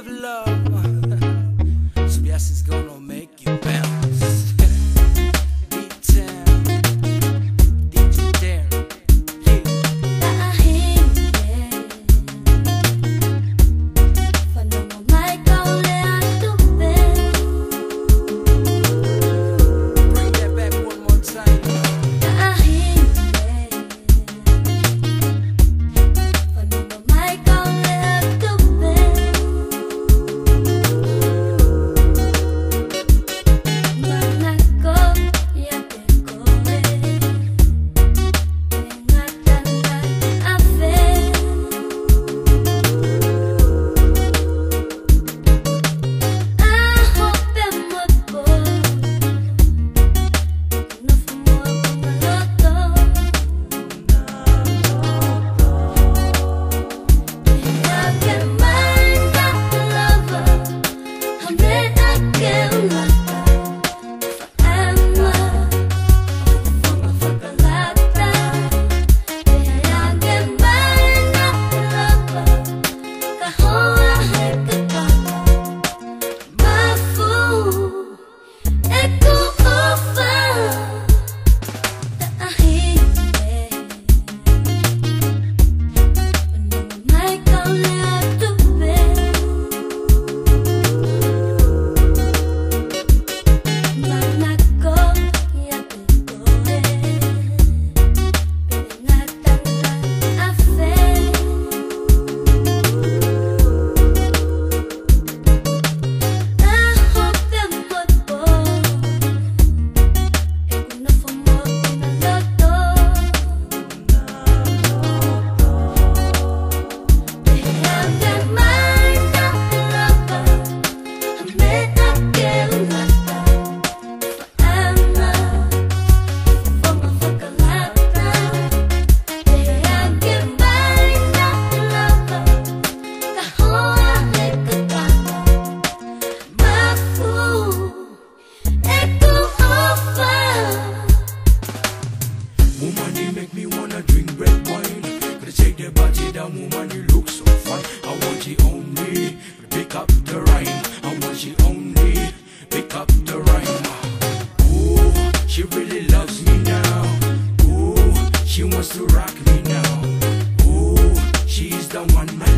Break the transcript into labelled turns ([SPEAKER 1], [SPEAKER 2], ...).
[SPEAKER 1] of love. so yes, it's gonna make woman, you make me wanna drink red wine. Gotta take the body down, woman, you look so fine. I want you on me, pick up the rhyme. I want you on me, pick up the rhyme. Ooh, she really loves me now. Ooh, she wants to rock me now. Ooh, she's the one.